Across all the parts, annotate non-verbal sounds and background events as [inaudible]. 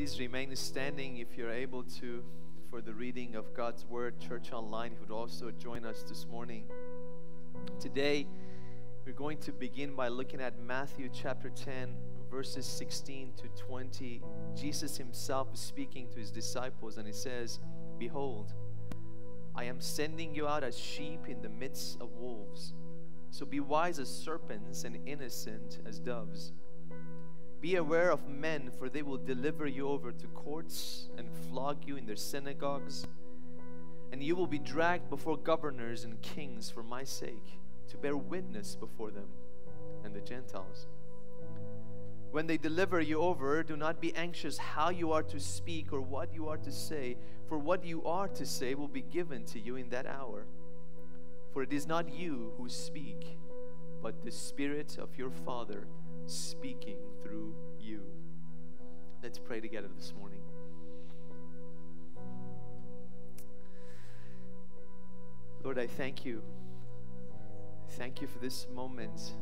please remain standing if you're able to for the reading of God's Word. Church Online, who would also join us this morning. Today, we're going to begin by looking at Matthew chapter 10, verses 16 to 20. Jesus himself is speaking to his disciples, and he says, Behold, I am sending you out as sheep in the midst of wolves. So be wise as serpents and innocent as doves. Be aware of men, for they will deliver you over to courts and flog you in their synagogues. And you will be dragged before governors and kings for my sake, to bear witness before them and the Gentiles. When they deliver you over, do not be anxious how you are to speak or what you are to say, for what you are to say will be given to you in that hour. For it is not you who speak, but the Spirit of your Father speaking through you. Let's pray together this morning. Lord, I thank you. Thank you for this moment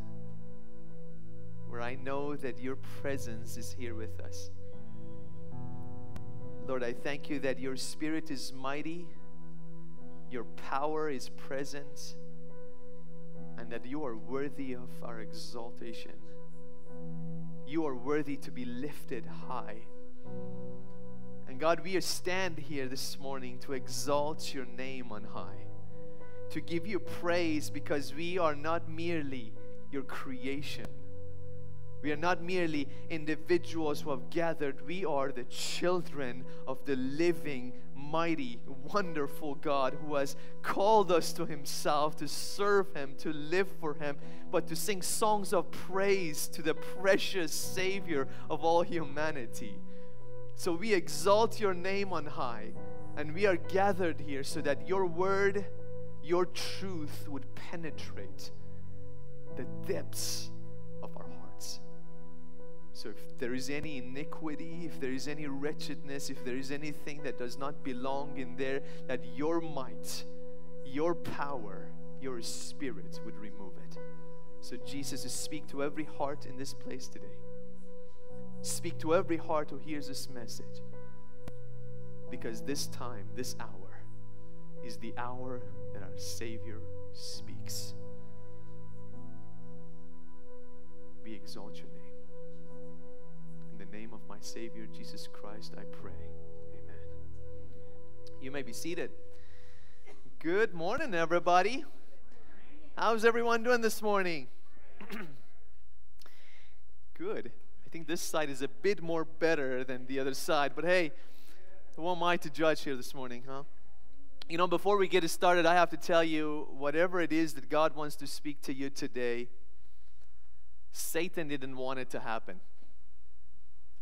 where I know that your presence is here with us. Lord, I thank you that your spirit is mighty, your power is present, and that you are worthy of our exaltation. You are worthy to be lifted high. And God, we stand here this morning to exalt your name on high, to give you praise because we are not merely your creation. We are not merely individuals who have gathered, we are the children of the living, mighty, wonderful God who has called us to Himself to serve Him, to live for Him, but to sing songs of praise to the precious Savior of all humanity. So we exalt your name on high, and we are gathered here so that your word, your truth would penetrate the depths of our hearts. So if there is any iniquity, if there is any wretchedness, if there is anything that does not belong in there, that your might, your power, your spirit would remove it. So, Jesus, speak to every heart in this place today. Speak to every heart who hears this message. Because this time, this hour, is the hour that our Savior speaks. We exalt your name name of my Savior, Jesus Christ, I pray. Amen. You may be seated. Good morning, everybody. How's everyone doing this morning? [clears throat] Good. I think this side is a bit more better than the other side, but hey, who am I to judge here this morning, huh? You know, before we get started, I have to tell you whatever it is that God wants to speak to you today, Satan didn't want it to happen.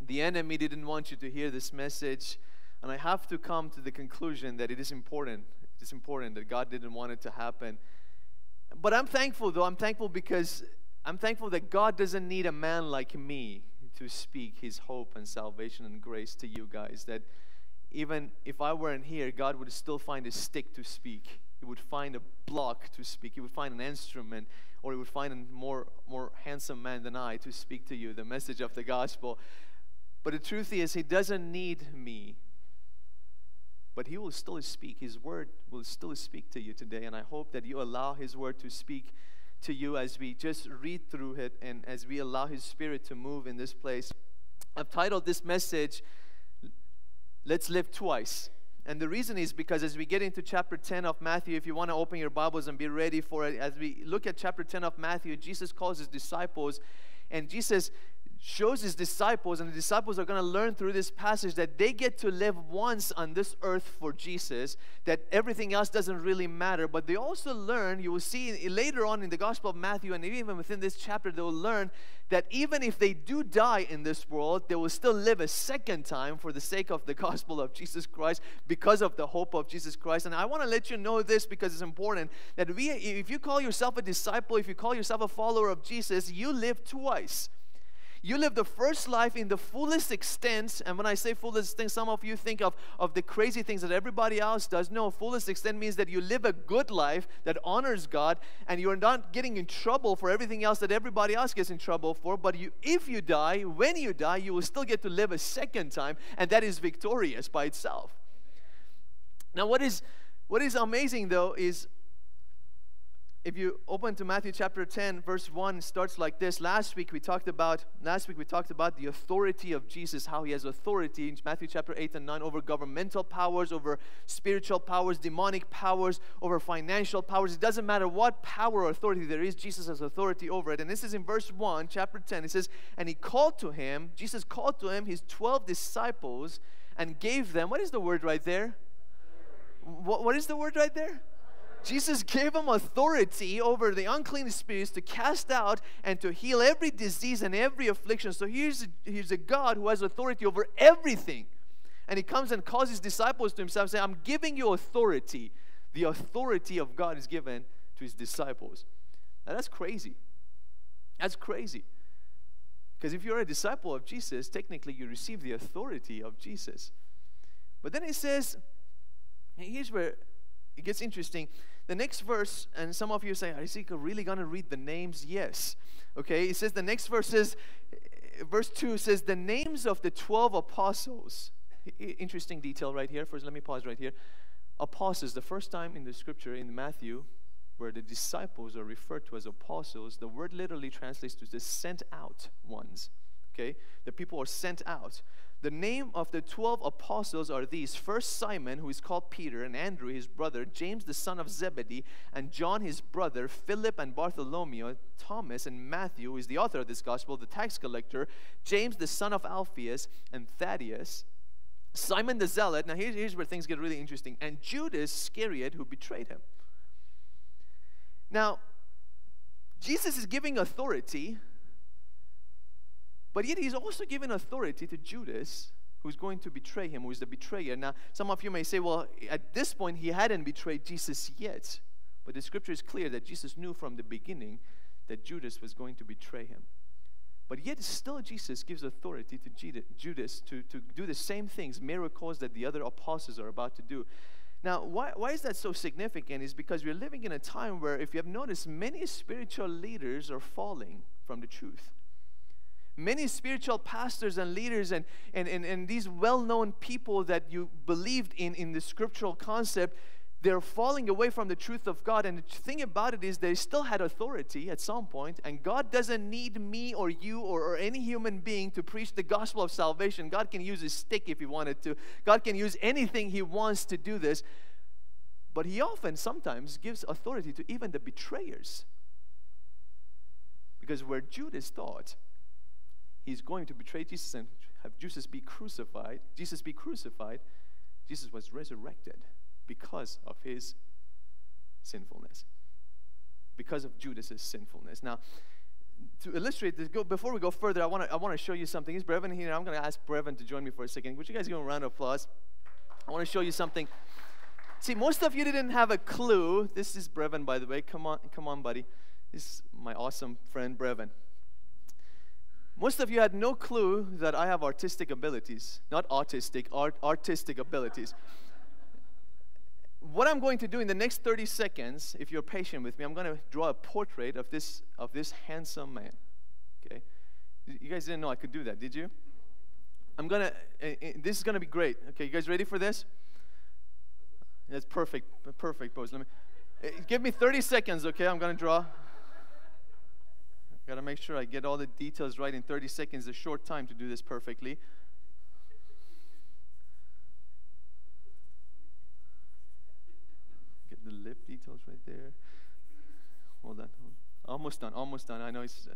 The enemy didn't want you to hear this message. And I have to come to the conclusion that it is important. It is important that God didn't want it to happen. But I'm thankful, though. I'm thankful because I'm thankful that God doesn't need a man like me to speak his hope and salvation and grace to you guys. That even if I weren't here, God would still find a stick to speak. He would find a block to speak. He would find an instrument, or he would find a more, more handsome man than I to speak to you the message of the gospel. But the truth is, He doesn't need me. But He will still speak. His word will still speak to you today. And I hope that you allow His word to speak to you as we just read through it and as we allow His Spirit to move in this place. I've titled this message, Let's Live Twice. And the reason is because as we get into chapter 10 of Matthew, if you want to open your Bibles and be ready for it, as we look at chapter 10 of Matthew, Jesus calls his disciples, and Jesus shows his disciples, and the disciples are going to learn through this passage that they get to live once on this earth for Jesus, that everything else doesn't really matter. But they also learn, you will see later on in the Gospel of Matthew, and even within this chapter, they will learn that even if they do die in this world, they will still live a second time for the sake of the gospel of Jesus Christ because of the hope of Jesus Christ. And I want to let you know this because it's important that we, if you call yourself a disciple, if you call yourself a follower of Jesus, you live twice. You live the first life in the fullest extent. And when I say fullest extent, some of you think of, of the crazy things that everybody else does. No, fullest extent means that you live a good life that honors God and you're not getting in trouble for everything else that everybody else gets in trouble for. But you, if you die, when you die, you will still get to live a second time, and that is victorious by itself. Now, what is what is amazing though is if you open to Matthew chapter 10 verse 1 starts like this. Last week we talked about last week we talked about the authority of Jesus how he has authority in Matthew chapter 8 and 9 over governmental powers over spiritual powers demonic powers over financial powers. It doesn't matter what power or authority there is Jesus has authority over it. And this is in verse 1 chapter 10 it says and he called to him Jesus called to him his 12 disciples and gave them what is the word right there? What, what is the word right there Jesus gave him authority over the unclean spirits to cast out and to heal every disease and every affliction. So here's a, here's a God who has authority over everything. And he comes and calls his disciples to himself, saying, I'm giving you authority. The authority of God is given to his disciples. Now that's crazy. That's crazy. Because if you're a disciple of Jesus, technically you receive the authority of Jesus. But then he says, here's where it gets interesting. The next verse, and some of you say, Are you really going to read the names? Yes. Okay, it says the next verse says, verse 2 says, The names of the 12 apostles. Interesting detail right here. First, let me pause right here. Apostles, the first time in the scripture in Matthew where the disciples are referred to as apostles, the word literally translates to the sent out ones. Okay? The people are sent out. The name of the 12 apostles are these First Simon, who is called Peter, and Andrew, his brother, James, the son of Zebedee, and John, his brother, Philip and Bartholomew, Thomas and Matthew, who is the author of this gospel, the tax collector, James, the son of Alphaeus, and Thaddeus. Simon the Zealot, now here's, here's where things get really interesting, and Judas Iscariot, who betrayed him. Now, Jesus is giving authority but yet he's also given authority to Judas, who's going to betray him, who is the betrayer. Now, some of you may say, well, at this point, he hadn't betrayed Jesus yet. But the scripture is clear that Jesus knew from the beginning that Judas was going to betray him. But yet, still, Jesus gives authority to Judas to, to do the same things, miracles that the other apostles are about to do. Now, why, why is that so significant? Is because we're living in a time where, if you have noticed, many spiritual leaders are falling from the truth many spiritual pastors and leaders and, and, and, and these well-known people that you believed in in the scriptural concept they're falling away from the truth of God. And the thing about it is, they still had authority at some point, and God doesn't need me or you or, or, any human being to preach the gospel of salvation. God can use a stick if He wanted to, God can use anything He wants to do this. But He often, sometimes, gives authority to even the betrayers. Because where Judas thought he's going to betray Jesus and have Jesus be crucified, Jesus be crucified, Jesus was resurrected because of his sinfulness. Because of Judas's sinfulness. Now, to illustrate this, go, before we go further, I want to I want to show you something. Is Brevin here? I'm going to ask Brevin to join me for a second. Would you guys give him a round of applause? I want to show you something. See, most of you didn't have a clue. This is Brevin, by the way. Come on, come on, buddy. This is my awesome friend Brevin. Most of you had no clue that I have artistic abilities, not autistic, art, artistic abilities. what I'm going to do in the next 30 seconds, if you're patient with me, I'm going to draw a portrait of this of this handsome man. Okay, you guys didn't know I could do that, did you? I'm gonna. Uh, uh, this is gonna be great. Okay, you guys ready for this? That's perfect. Perfect pose. Let me. Uh, give me 30 seconds. Okay, I'm gonna draw. Got to make sure I get all the details right in 30 seconds, a short time to do this perfectly. Get the lip details right there. Hold on. Hold on. Almost done. Almost done. I know it's. Uh,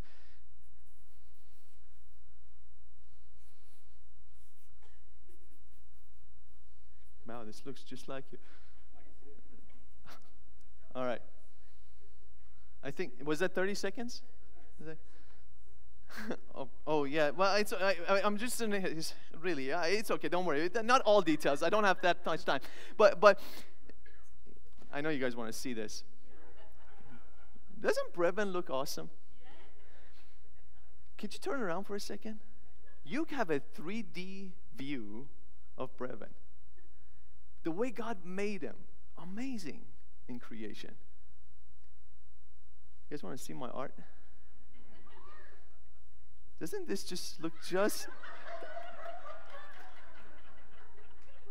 wow, this looks just like you. [laughs] All right. I think, was that 30 seconds? [laughs] oh, oh, yeah. Well, it's, I, am just in his, really, it's okay. Don't worry. Not all details. I don't have that much time. But, but I know you guys want to see this. Doesn't Brevin look awesome? Could you turn around for a second? You have a 3D view of Brevin. The way God made him, amazing in creation. You guys want to see my art? Doesn't this just look just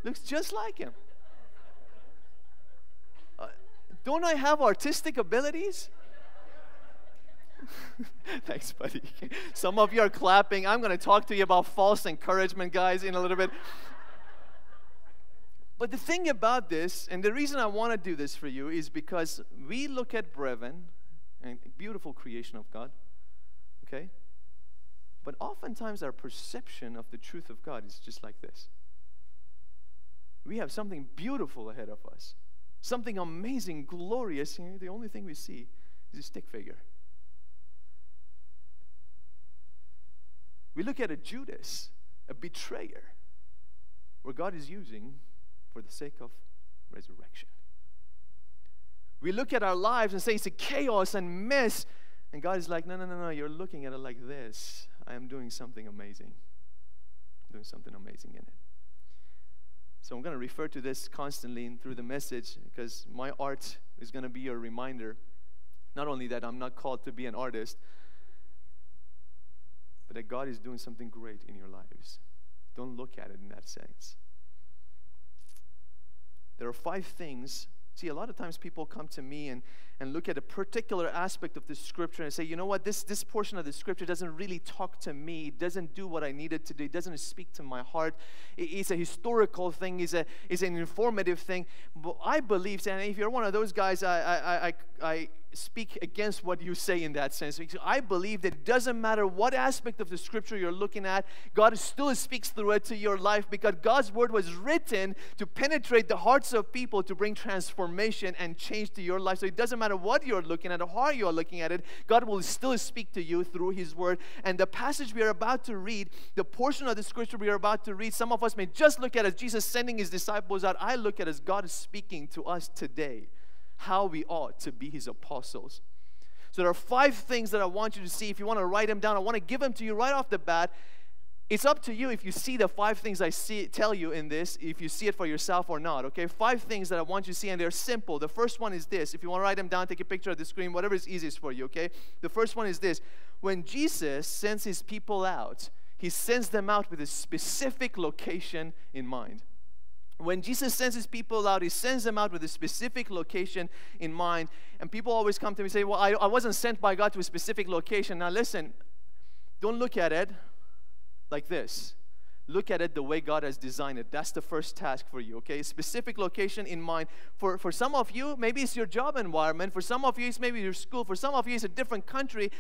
looks just like him? Uh, don't I have artistic abilities? [laughs] Thanks, buddy. Some of you are clapping. I'm going to talk to you about false encouragement, guys, in a little bit. But the thing about this, and the reason I want to do this for you, is because we look at Brevin, and beautiful creation of God, okay? But oftentimes our perception of the truth of God is just like this. We have something beautiful ahead of us, something amazing, glorious. The only thing we see is a stick figure. We look at a Judas, a betrayer, where God is using for the sake of resurrection. We look at our lives and say it's a chaos and mess, and God is like, no, no, no, no, you're looking at it like this. I am doing something amazing. I'm doing something amazing in it. So I'm going to refer to this constantly through the message because my art is going to be a reminder. Not only that I'm not called to be an artist, but that God is doing something great in your lives. Don't look at it in that sense. There are five things See, a lot of times people come to me and, and look at a particular aspect of the scripture and say, you know what, this, this portion of the scripture doesn't really talk to me. It doesn't do what I needed to do. It doesn't speak to my heart. It, it's a historical thing, it's, a, it's an informative thing. But I believe, and if you're one of those guys, I, I, I, I speak against what you say in that sense. Because I believe that it doesn't matter what aspect of the scripture you're looking at, God still speaks through it to your life because God's word was written to penetrate the hearts of people to bring transformation and change to your life. So it doesn't matter what you're looking at or how you're looking at it, God will still speak to you through His word. And the passage we are about to read, the portion of the scripture we are about to read, some of us may just look at as Jesus sending His disciples out. I look at as God is speaking to us today how we ought to be his apostles. So there are five things that I want you to see. If you want to write them down, I want to give them to you right off the bat. It's up to you if you see the five things I see, tell you in this, if you see it for yourself or not, okay? Five things that I want you to see, and they're simple. The first one is this. If you want to write them down, take a picture of the screen, whatever is easiest for you, okay? The first one is this. When Jesus sends his people out, he sends them out with a specific location in mind when Jesus sends his people out, he sends them out with a specific location in mind. And people always come to me and say, Well, I, I wasn't sent by God to a specific location. Now, listen, don't look at it like this. Look at it the way God has designed it. That's the first task for you, okay? Specific location in mind. For, for some of you, maybe it's your job environment. For some of you, it's maybe your school. For some of you, it's a different country.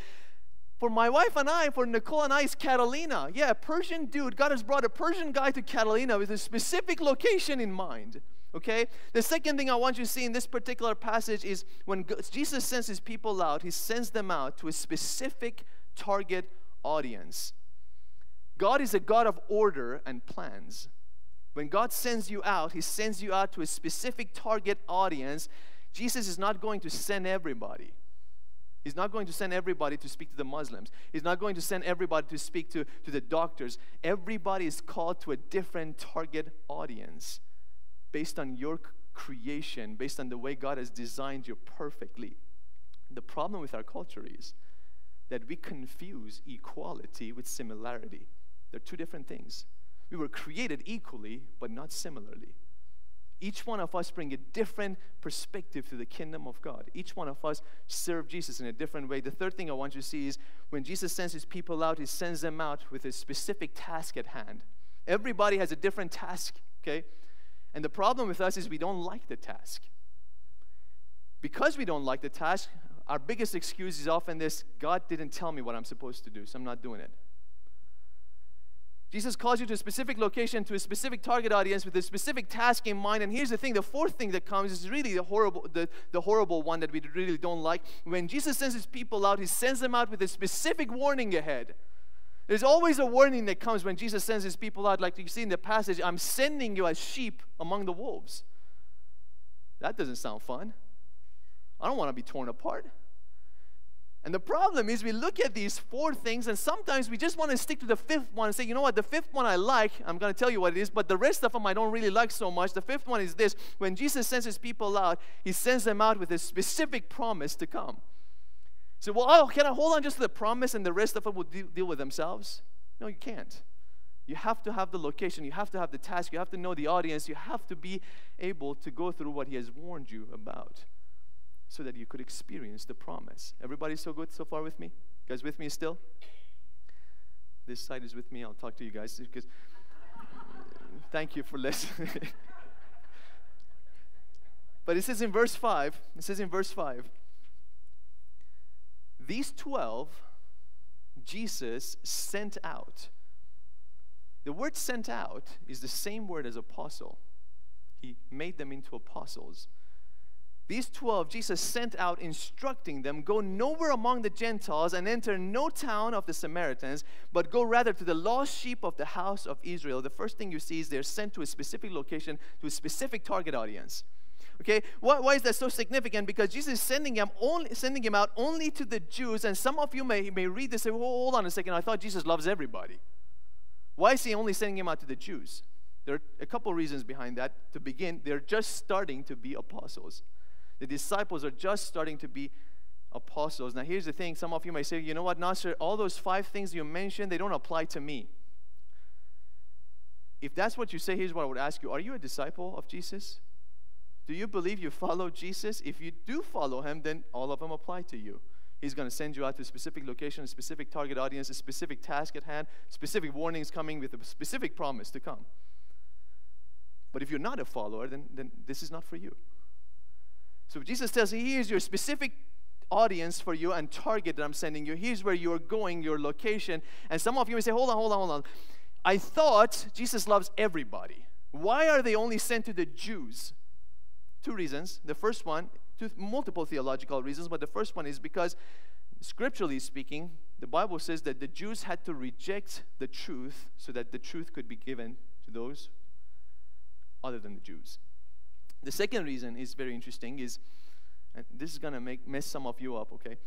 For my wife and I, for Nicole and I, it's Catalina. Yeah, Persian dude. God has brought a Persian guy to Catalina with a specific location in mind. Okay? The second thing I want you to see in this particular passage is when Jesus sends his people out, he sends them out to a specific target audience. God is a God of order and plans. When God sends you out, he sends you out to a specific target audience. Jesus is not going to send everybody. He's not going to send everybody to speak to the Muslims. He's not going to send everybody to speak to, to the doctors. Everybody is called to a different target audience based on your creation, based on the way God has designed you perfectly. The problem with our culture is that we confuse equality with similarity. They're two different things. We were created equally, but not similarly. Each one of us bring a different perspective to the kingdom of God. Each one of us serve Jesus in a different way. The third thing I want you to see is when Jesus sends his people out, he sends them out with a specific task at hand. Everybody has a different task, okay? And the problem with us is we don't like the task. Because we don't like the task, our biggest excuse is often this God didn't tell me what I'm supposed to do, so I'm not doing it. Jesus calls you to a specific location, to a specific target audience with a specific task in mind. And here's the thing the fourth thing that comes is really the horrible, the, the horrible one that we really don't like. When Jesus sends his people out, he sends them out with a specific warning ahead. There's always a warning that comes when Jesus sends his people out, like you see in the passage I'm sending you as sheep among the wolves. That doesn't sound fun. I don't want to be torn apart. And the problem is, we look at these four things, and sometimes we just want to stick to the fifth one and say, you know what, the fifth one I like, I'm going to tell you what it is, but the rest of them I don't really like so much. The fifth one is this when Jesus sends his people out, he sends them out with a specific promise to come. So, well, oh, can I hold on just to the promise and the rest of them will deal, deal with themselves? No, you can't. You have to have the location, you have to have the task, you have to know the audience, you have to be able to go through what he has warned you about so that you could experience the promise. Everybody so good so far with me? You guys with me still? This side is with me. I'll talk to you guys because [laughs] thank you for listening. [laughs] but it says in verse 5, it says in verse 5, these 12 Jesus sent out. The word sent out is the same word as apostle. He made them into apostles. These 12 Jesus sent out, instructing them go nowhere among the Gentiles and enter no town of the Samaritans, but go rather to the lost sheep of the house of Israel. The first thing you see is they're sent to a specific location, to a specific target audience. Okay, why, why is that so significant? Because Jesus is sending him only sending him out only to the Jews, and some of you may, may read this and say, hold on a second, I thought Jesus loves everybody. Why is he only sending him out to the Jews? There are a couple reasons behind that. To begin, they're just starting to be apostles. The disciples are just starting to be apostles. Now, here's the thing some of you may say, you know what, Nasser, all those five things you mentioned, they don't apply to me. If that's what you say, here's what I would ask you Are you a disciple of Jesus? Do you believe you follow Jesus? If you do follow him, then all of them apply to you. He's going to send you out to a specific location, a specific target audience, a specific task at hand, specific warnings coming with a specific promise to come. But if you're not a follower, then, then this is not for you. So Jesus tells you, here's your specific audience for you and target that I'm sending you. Here's where you're going, your location. And some of you may say, hold on, hold on, hold on. I thought Jesus loves everybody. Why are they only sent to the Jews? Two reasons. The first one, two, multiple theological reasons, but the first one is because, scripturally speaking, the Bible says that the Jews had to reject the truth so that the truth could be given to those other than the Jews. The second reason is very interesting is, and this is going to make mess some of you up, okay?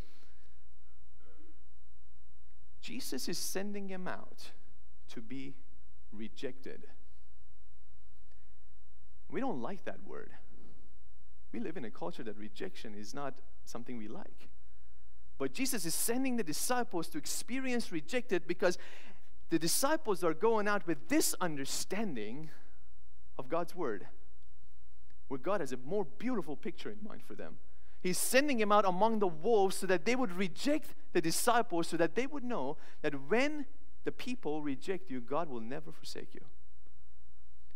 Jesus is sending him out to be rejected. We don't like that word. We live in a culture that rejection is not something we like. But Jesus is sending the disciples to experience rejected because the disciples are going out with this understanding of God's word where God has a more beautiful picture in mind for them. He's sending him out among the wolves so that they would reject the disciples, so that they would know that when the people reject you, God will never forsake you.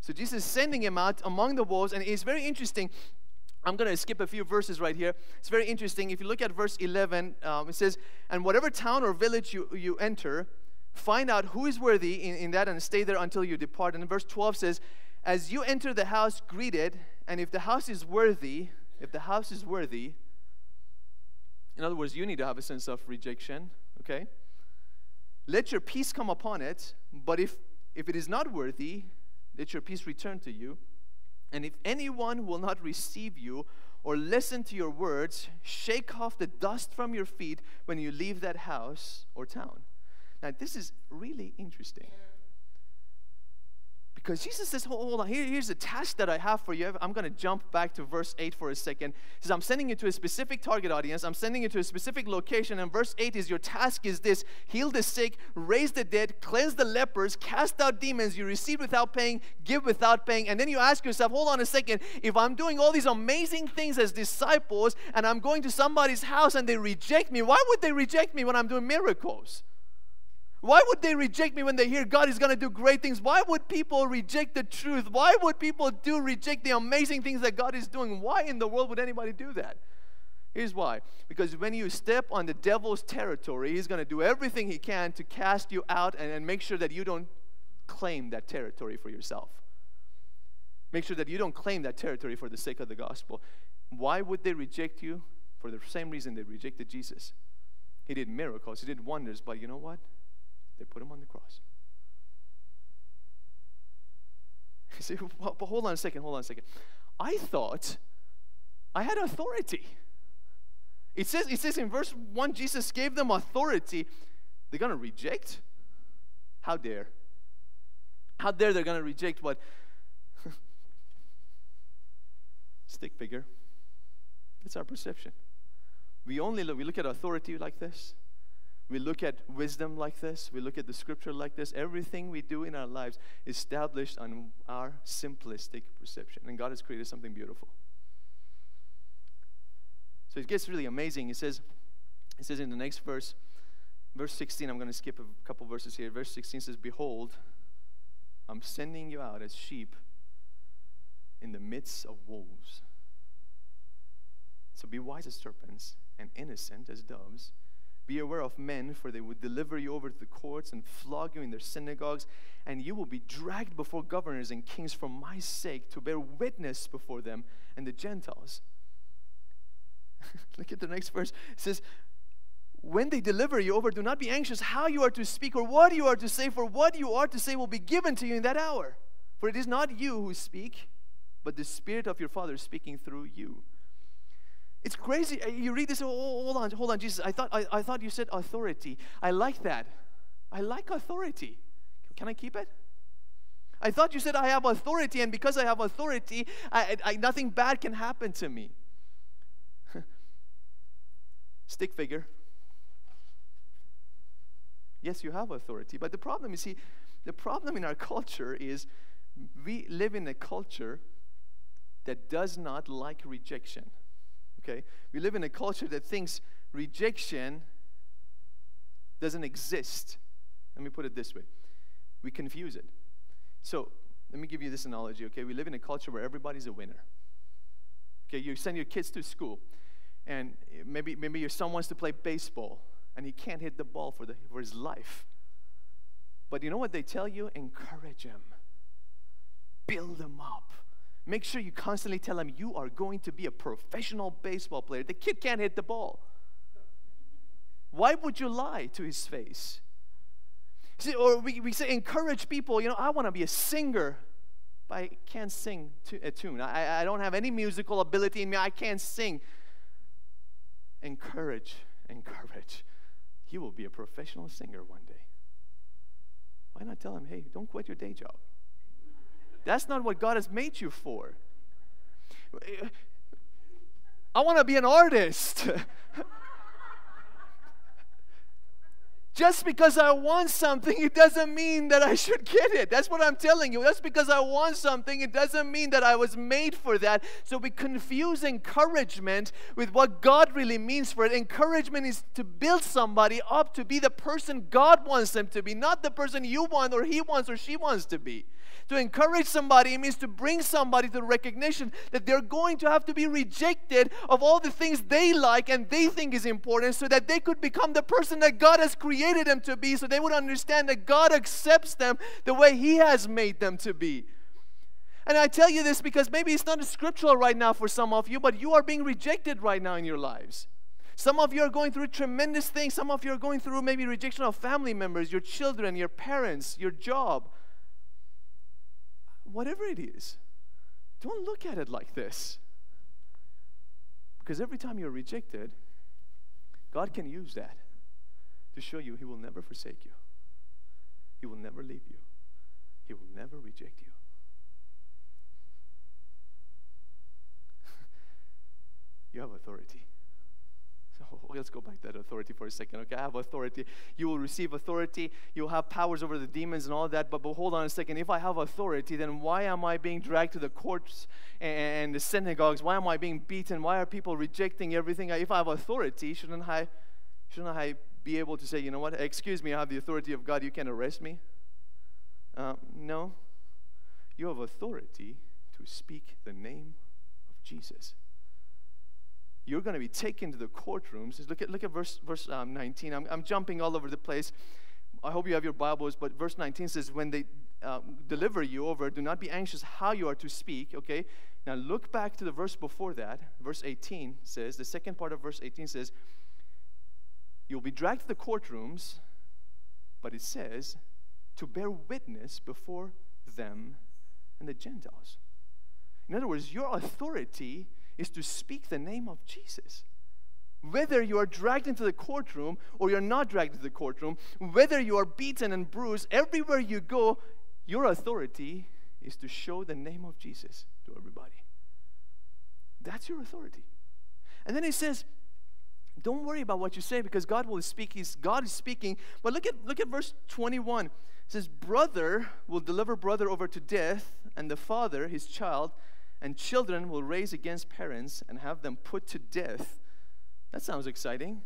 So Jesus is sending him out among the wolves, and it's very interesting. I'm going to skip a few verses right here. It's very interesting. If you look at verse 11, um, it says, And whatever town or village you, you enter, find out who is worthy in, in that and stay there until you depart. And verse 12 says, As you enter the house, greet it and if the house is worthy, if the house is worthy, in other words, you need to have a sense of rejection, okay? Let your peace come upon it, but if, if it is not worthy, let your peace return to you. And if anyone will not receive you or listen to your words, shake off the dust from your feet when you leave that house or town. Now, this is really interesting. Because Jesus says, hold on, Here, here's a task that I have for you. I'm going to jump back to verse 8 for a second. He says, I'm sending you to a specific target audience. I'm sending you to a specific location. And verse 8 is your task is this heal the sick, raise the dead, cleanse the lepers, cast out demons. You receive without paying, give without paying. And then you ask yourself, hold on a second, if I'm doing all these amazing things as disciples and I'm going to somebody's house and they reject me, why would they reject me when I'm doing miracles? Why would they reject me when they hear God is going to do great things? Why would people reject the truth? Why would people do reject the amazing things that God is doing? Why in the world would anybody do that? Here's why. Because when you step on the devil's territory, he's going to do everything he can to cast you out and, and make sure that you don't claim that territory for yourself. Make sure that you don't claim that territory for the sake of the gospel. Why would they reject you? For the same reason they rejected Jesus. He did miracles, he did wonders, but you know what? They put him on the cross. [laughs] You say, but hold on a second, hold on a second. I thought I had authority. It says, it says in verse 1, Jesus gave them authority. They're going to reject? How dare? How dare they're going to reject what? [laughs] Stick figure. That's our perception. We only look, we look at authority like this. We look at wisdom like this. We look at the scripture like this. Everything we do in our lives is established on our simplistic perception. And God has created something beautiful. So it gets really amazing. It says, it says in the next verse, verse 16, I'm going to skip a couple verses here. Verse 16 says, Behold, I'm sending you out as sheep in the midst of wolves. So be wise as serpents and innocent as doves. Be aware of men, for they would deliver you over to the courts and flog you in their synagogues, and you will be dragged before governors and kings for my sake to bear witness before them and the Gentiles. [laughs] Look at the next verse. It says, When they deliver you over, do not be anxious how you are to speak or what you are to say, for what you are to say will be given to you in that hour. For it is not you who speak, but the Spirit of your Father speaking through you. It's crazy. Uh, you read this, oh, hold on, hold on, Jesus. I thought, I, I thought you said authority. I like that. I like authority. Can I keep it? I thought you said I have authority, and because I have authority, I, I, nothing bad can happen to me. [laughs] Stick figure. Yes, you have authority, but the problem you see, the problem in our [laughs] culture is we live in a culture that does not like rejection. Okay? We live in a culture that thinks rejection doesn't exist. Let me put it this way we confuse it. So, let me give you this analogy, okay? We live in a culture where everybody's a winner. Okay, you send your kids to school, and maybe, maybe your son wants to play baseball, and he can't hit the ball for, the, for his life. But you know what they tell you? Encourage him, build him up. Make sure you constantly tell him you are going to be a professional baseball player. The kid can't hit the ball. Why would you lie to his face? See, or we, we say encourage people, you know, I want to be a singer, but I can't sing a tune. I, I don't have any musical ability in me. I can't sing. Encourage, encourage. He will be a professional singer one day. Why not tell him, hey, don't quit your day job? That's not what God has made you for. I want to be an artist. [laughs] Just because I want something, it doesn't mean that I should get it. That's what I'm telling you. Just because I want something, it doesn't mean that I was made for that. So we confuse encouragement with what God really means for it. Encouragement is to build somebody up to be the person God wants them to be, not the person you want or he wants or she wants to be. To encourage somebody means to bring somebody to recognition that they're going to have to be rejected of all the things they like and they think is important so that they could become the person that God has created them to be so they would understand that God accepts them the way He has made them to be. And I tell you this because maybe it's not scriptural right now for some of you, but you are being rejected right now in your lives. Some of you are going through tremendous things. Some of you are going through maybe rejection of family members, your children, your parents, your job whatever it is, don't look at it like this. Because every time you're rejected, God can use that to show you He will never forsake you, He will never leave you, He will never reject you. [laughs] you have authority. So [laughs] let's go back to that authority for a second. Okay, I have authority. You will receive authority. You'll have powers over the demons and all that. But, but hold on a second. If I have authority, then why am I being dragged to the courts and the synagogues? Why am I being beaten? Why are people rejecting everything? If I have authority, shouldn't I, shouldn't I be able to say, you know what? Excuse me, I have the authority of God. You can arrest me. Uh, no. You have authority to speak the name of Jesus you're going to be taken to the courtrooms. Look at, look at verse, verse um, 19. I'm, I'm jumping all over the place. I hope you have your Bibles, but verse 19 says, When they uh, deliver you over, do not be anxious how you are to speak. Okay? Now look back to the verse before that. Verse 18 says, the second part of verse 18 says, You'll be dragged to the courtrooms, but it says, to bear witness before them and the Gentiles. In other words, your authority is to speak the name of Jesus. Whether you are dragged into the courtroom or you're not dragged into the courtroom, whether you are beaten and bruised, everywhere you go, your authority is to show the name of Jesus to everybody. That's your authority. And then he says, don't worry about what you say because God will speak. He's, God is speaking. But look at, look at verse 21. It says, Brother will deliver brother over to death, and the father his child, and children will raise against parents and have them put to death. That sounds exciting.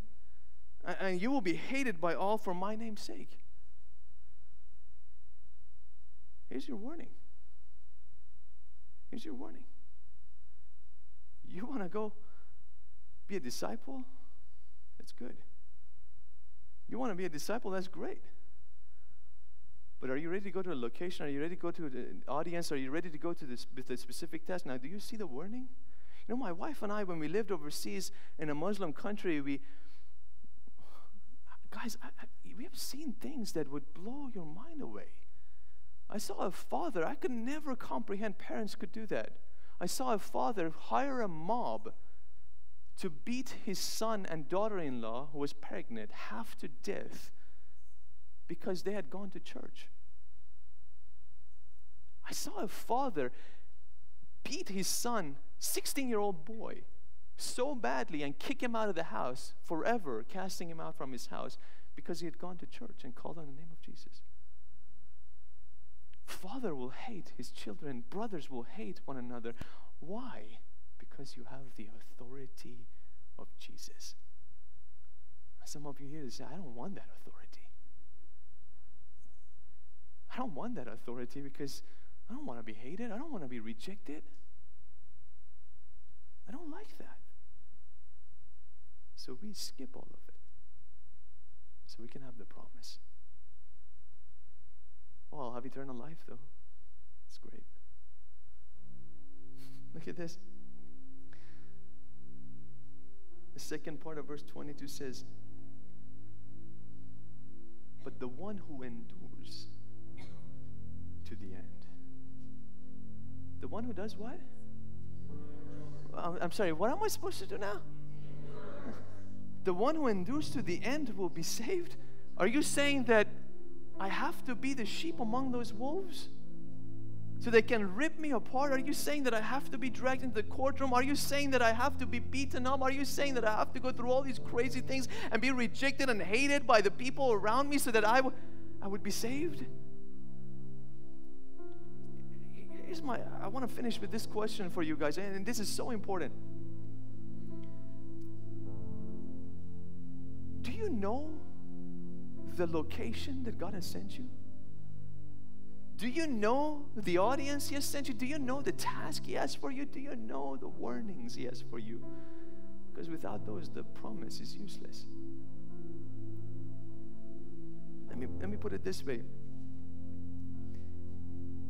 And you will be hated by all for my name's sake. Here's your warning. Here's your warning. You want to go be a disciple? That's good. You want to be a disciple? That's great. But are you ready to go to a location? Are you ready to go to an audience? Are you ready to go to this, with the specific test? Now, do you see the warning? You know, my wife and I, when we lived overseas in a Muslim country, we, guys, I, I, we have seen things that would blow your mind away. I saw a father, I could never comprehend parents could do that. I saw a father hire a mob to beat his son and daughter in law, who was pregnant, half to death because they had gone to church. I saw a father beat his son, 16 year old boy, so badly and kick him out of the house forever, casting him out from his house because he had gone to church and called on the name of Jesus. Father will hate his children, brothers will hate one another. Why? Because you have the authority of Jesus. Some of you here say, I don't want that authority. I don't want that authority because I don't want to be hated. I don't want to be rejected. I don't like that. So we skip all of it so we can have the promise. Oh, I'll have eternal life though. It's great. [laughs] Look at this. The second part of verse 22 says, But the one who endures to the end. The one who does what? I'm sorry, what am I supposed to do now? [laughs] The one who endures to the end will be saved. Are you saying that I have to be the sheep among those wolves? So they can rip me apart? Are you saying that I have to be dragged into the courtroom? Are you saying that I have to be beaten up? Are you saying that I have to go through all these crazy things and be rejected and hated by the people around me so that I, w- I would be saved? Here's my, I want to finish with this question for you guys, and this is so important. Do you know the location that God has sent you? Do you know the audience He has sent you? Do you know the task He has for you? Do you know the warnings He has for you? Because without those, the promise is useless. Let me, let me put it this way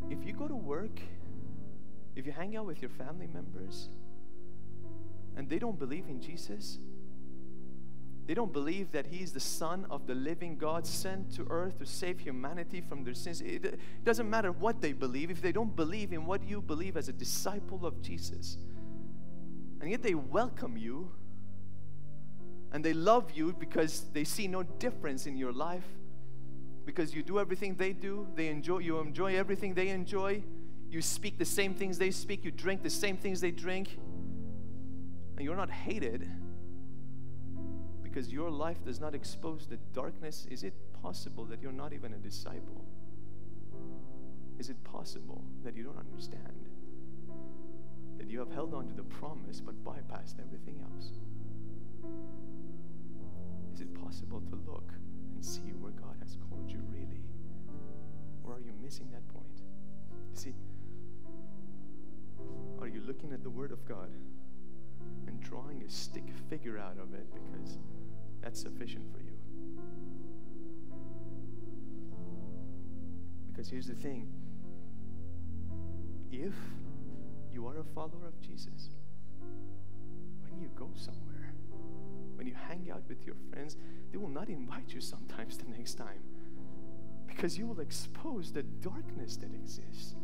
if you go to work, if you hang out with your family members, and they don't believe in Jesus, they don't believe that He's the Son of the living God sent to earth to save humanity from their sins. It, it doesn't matter what they believe if they don't believe in what you believe as a disciple of Jesus. And yet they welcome you and they love you because they see no difference in your life because you do everything they do they enjoy you enjoy everything they enjoy you speak the same things they speak you drink the same things they drink and you're not hated because your life does not expose the darkness, is it possible that you're not even a disciple? Is it possible that you don't understand? That you have held on to the promise but bypassed everything else? Is it possible to look and see where God has called you really? Or are you missing that point? see, are you looking at the Word of God drawing a stick figure out of it because that's sufficient for you. Because here's the thing if you are a follower of Jesus, when you go somewhere, when you hang out with your friends, they will not invite you sometimes the next time because you will expose the darkness that exists.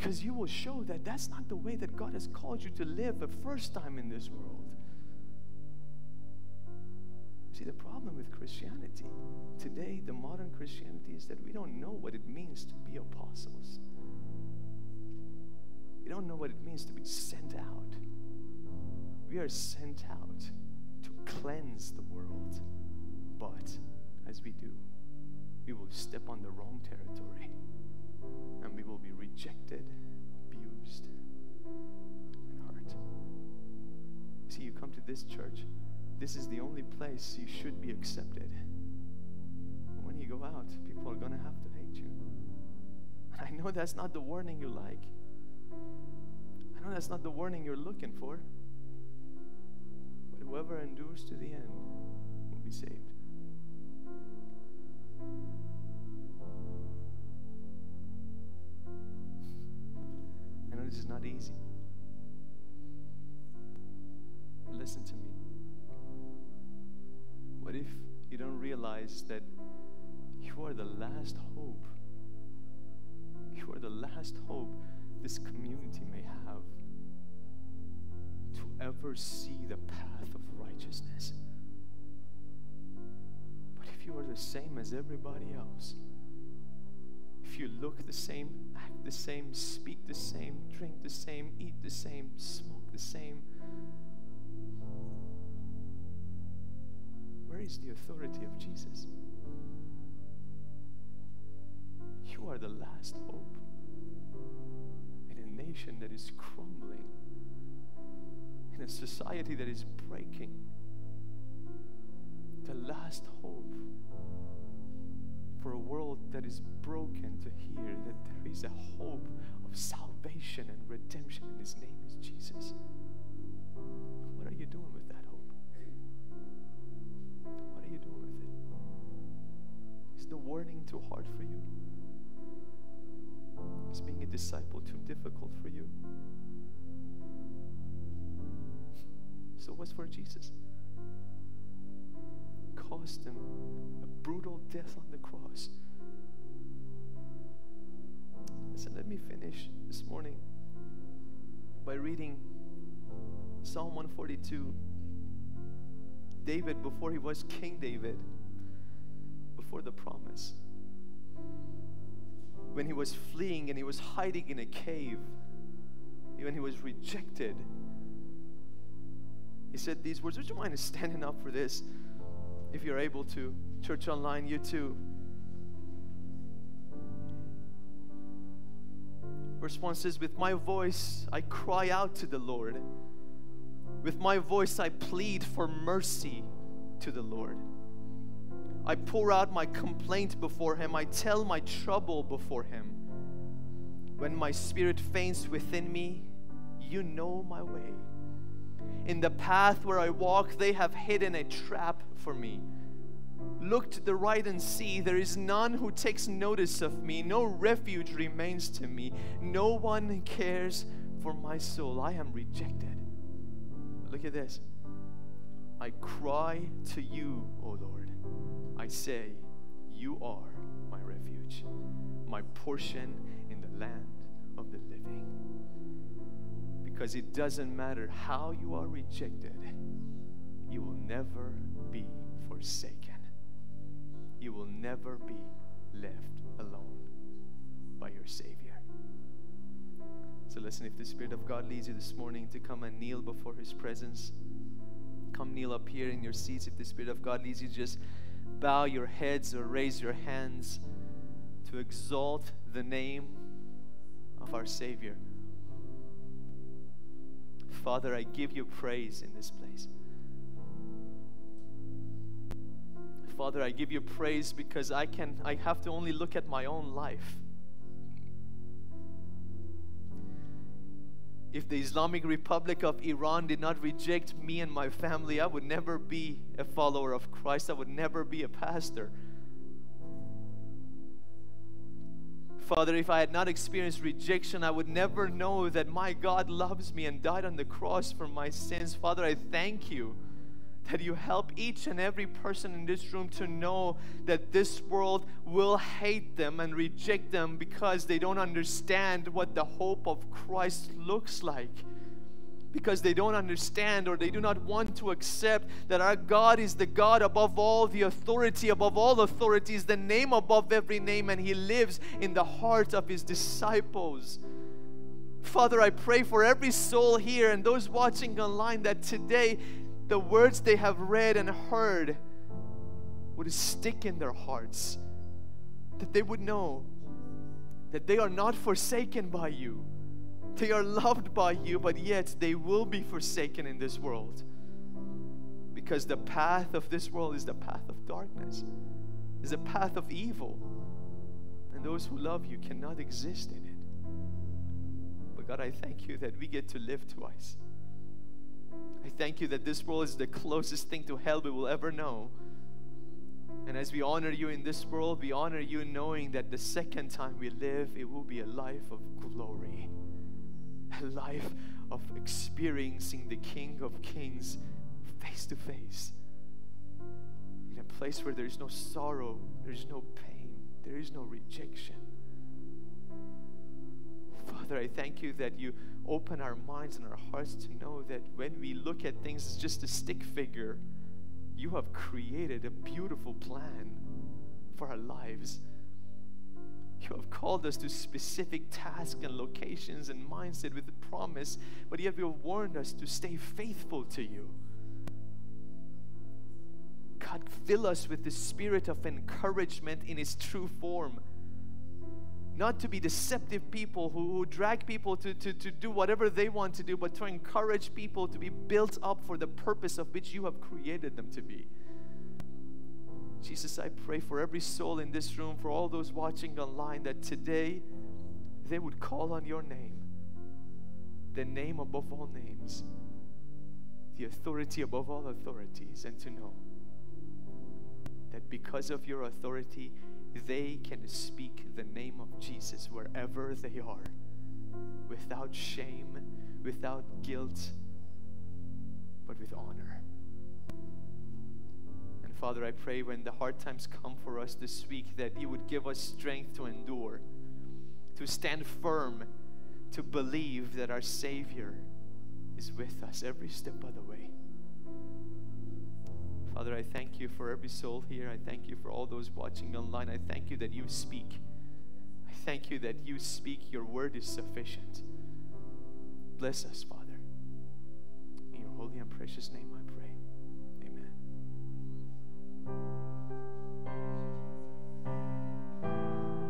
Because you will show that that's not the way that God has called you to live the first time in this world. See, the problem with Christianity today, the modern Christianity, is that we don't know what it means to be apostles. We don't know what it means to be sent out. We are sent out to cleanse the world. But as we do, we will step on the wrong territory and we will be rejected, abused, and hurt. See, you come to this church, this is the only place you should be accepted. But when you go out, people are going to have to hate you. I know that's not the warning you like. I know that's not the warning you're looking for. But whoever endures to the end will be saved. Easy. Listen to me. What if you don't realize that you are the last hope? You are the last hope this community may have to ever see the path of righteousness. But if you are the same as everybody else, if you look the same, the same, speak the same, drink the same, eat the same, smoke the same, where is the authority of Jesus? You are the last hope in a nation that is crumbling, in a society that is breaking. The last hope for a world that is broken to hear that there is a hope of salvation and redemption, and His name is Jesus. What are you doing with that hope? What are you doing with it? Is the warning too hard for you? Is being a disciple too difficult for you? So, what's for Jesus? Cost him a brutal death on the cross. Listen, let me finish this morning by reading Psalm 142. David, before he was King David, before the promise, when he was fleeing and he was hiding in a cave, when he was rejected, he said these words. Would you mind standing up for this if you're able to? Church Online, you too. Response says, With my voice I cry out to the Lord. With my voice I plead for mercy to the Lord. I pour out my complaint before Him. I tell my trouble before Him. When my spirit faints within me, you know my way. In the path where I walk, they have hidden a trap for me. Look to the right and see, there is none who takes notice of me. No refuge remains to me. No one cares for my soul. I am rejected. Look at this. I cry to you, O Lord. I say, You are my refuge, my portion in the land of the living. Because it doesn't matter how you are rejected, you will never forsaken. You will never be left alone by your Savior. So, listen, if the Spirit of God leads you this morning to come and kneel before His presence, come kneel up here in your seats. If the Spirit of God leads you, just bow your heads or raise your hands to exalt the name of our Savior. Father, I give you praise in this place. Father, I give you praise because I can I have to only look at my own life. If the Islamic Republic of Iran did not reject me and my family, I would never be a follower of Christ. I would never be a pastor. Father, if I had not experienced rejection, I would never know that my God loves me and died on the cross for my sins. Father, I thank you that you help each and every person in this room to know that this world will hate them and reject them because they don't understand what the hope of Christ looks like. because they don't understand or they do not want to accept that our God is the God above all, the authority above all authorities, the name above every name, and He lives in the heart of His disciples. Father, I pray for every soul here and those watching online that today the words they have read and heard would stick in their hearts, that they would know that they are not forsaken by you. They are loved by you, but yet they will be forsaken in this world. Because the path of this world is the path of darkness, is a path of evil. And those who love you cannot exist in it. But God, I thank you that we get to live twice. I thank you that this world is the closest thing to hell we will ever know. And as we honor you in this world, we honor you knowing that the second time we live, it will be a life of glory, a life of experiencing the King of Kings face to face. In a place where there is no sorrow, there is no pain, there is no rejection. Father, I thank you that you open our minds and our hearts to know that when we look at things as just a stick figure, you have created a beautiful plan for our lives. You have called us to specific tasks and locations and mindset with the promise, but yet you have warned us to stay faithful to you. God, fill us with the spirit of encouragement in its true form not to be deceptive people who, who drag people to, to, to do whatever they want to do, but to encourage people to be built up for the purpose of which you have created them to be. Jesus, I pray for every soul in this room, for all those watching online, that today they would call on your name, the name above all names, the authority above all authorities, and to know that because of your authority, they can speak the name of Jesus wherever they are without shame, without guilt, but with honor. And Father, I pray when the hard times come for us this week that you would give us strength to endure, to stand firm, to believe that our Savior is with us every step of the way. Father, I thank you for every soul here. I thank you for all those watching online. I thank you that you speak. I thank you that you speak. Your word is sufficient. Bless us, Father. In your holy and precious name I pray. Amen.